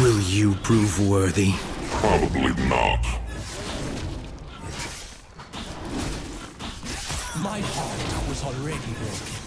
Will you prove worthy? Probably not. My heart was already broken.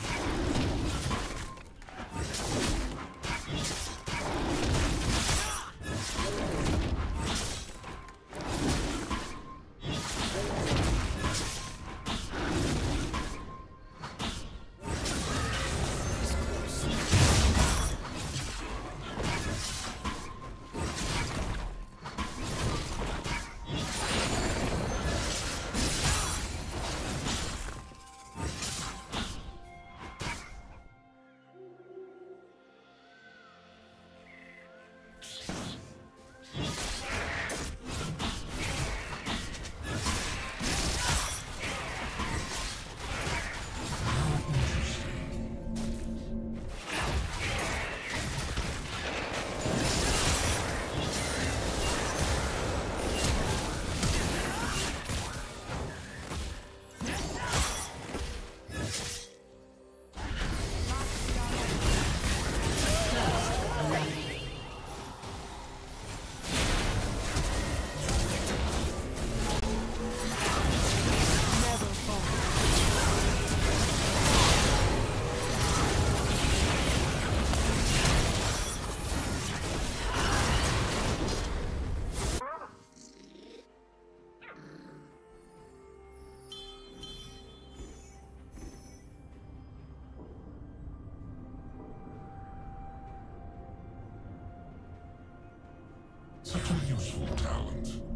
Useful talent.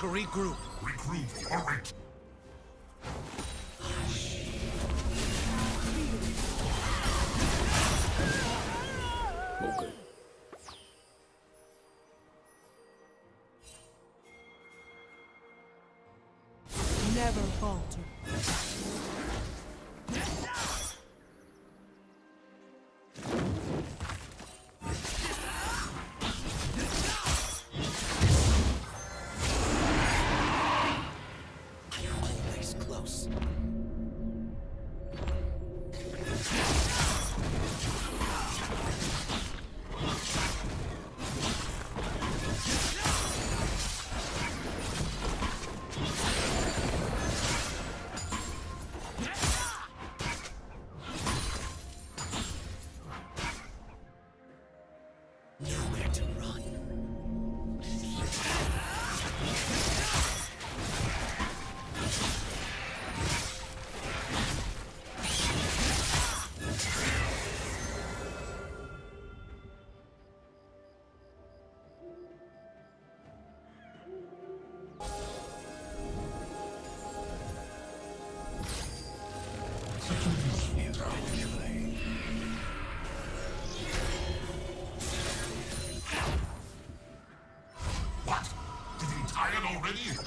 To regroup. Regroup, hurry.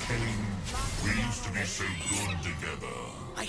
Kayn, we used to be so good together. I...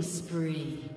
Spree.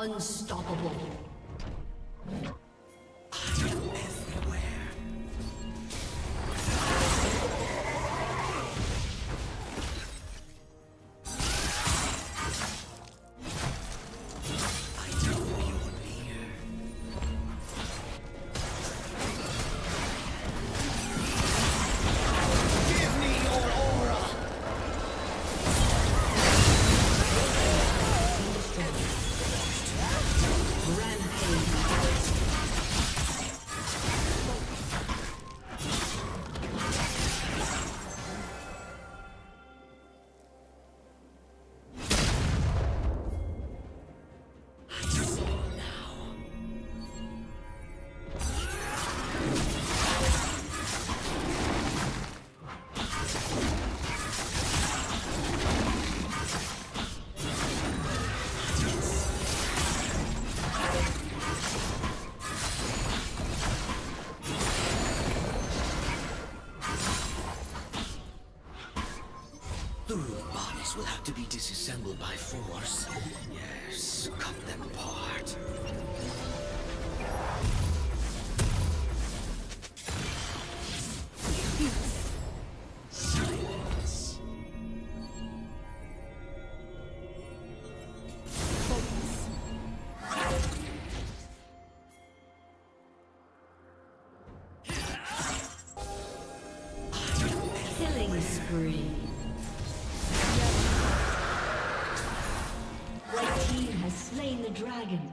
Unstoppable. To be disassembled by force. Yes, cut them apart. Dragon.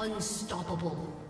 Unstoppable.